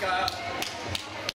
like a